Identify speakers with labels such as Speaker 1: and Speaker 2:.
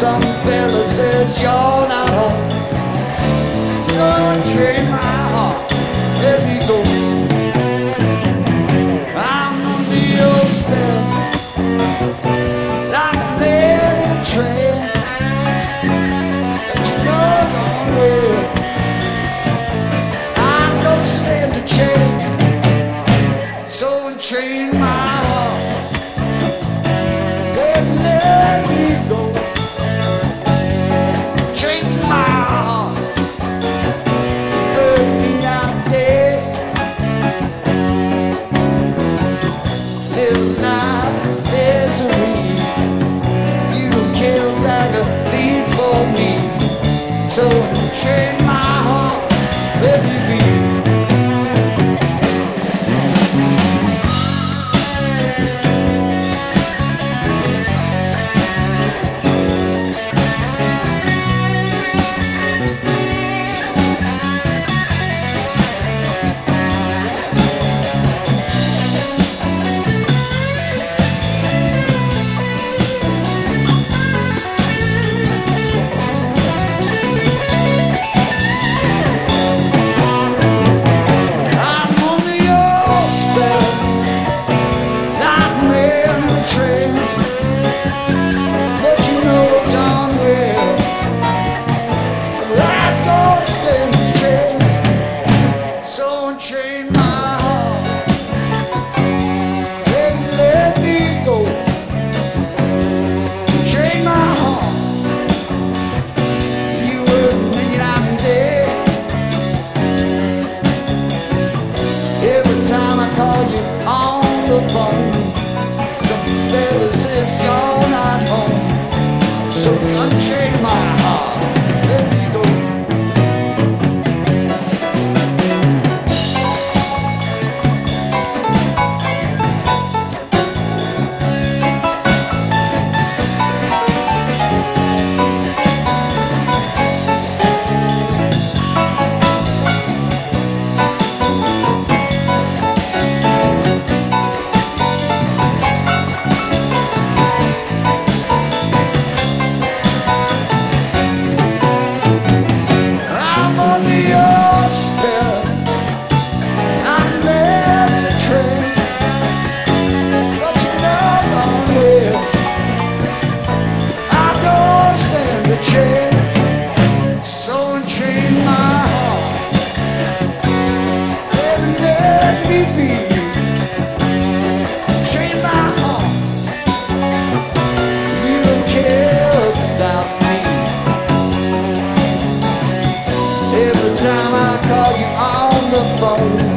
Speaker 1: Some fella says you're not home. So trade my heart, let me go. I'm your spell Like a man in a you know well stand a chance. Trade So trade my heart, let me be. call you on. fall